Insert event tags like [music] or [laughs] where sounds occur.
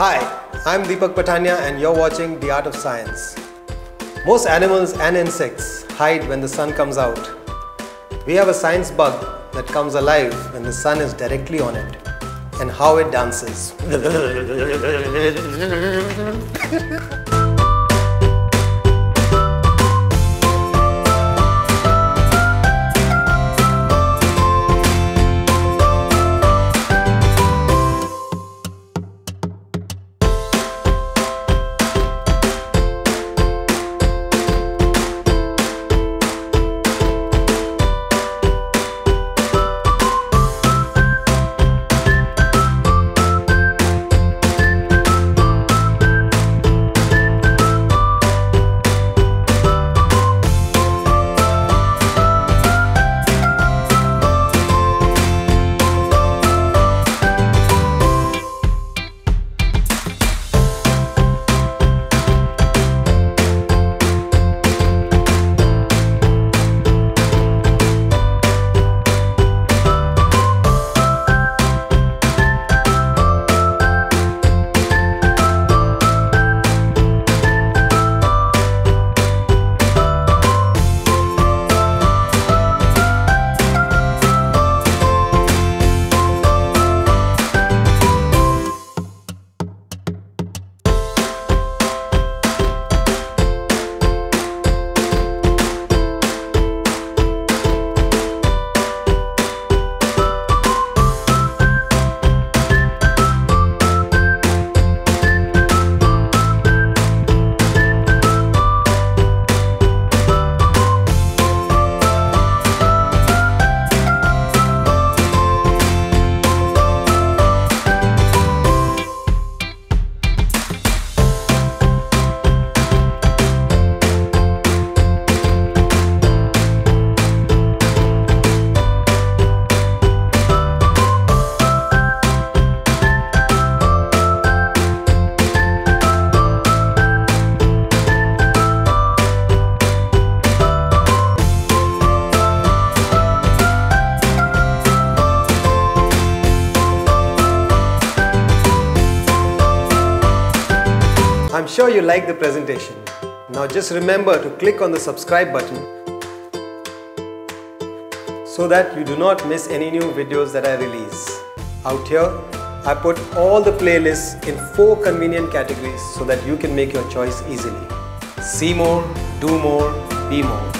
Hi, I'm Deepak Patania and you're watching d'Art of Science. Most animals and insects hide when the sun comes out. We have a science bug that comes alive when the sun is directly on it and how it dances. [laughs] I'm sure you like the presentation. Now just remember to click on the subscribe button so that you do not miss any new videos that I release. Out here, I put all the playlists in four convenient categories so that you can make your choice easily. See more, do more, be more.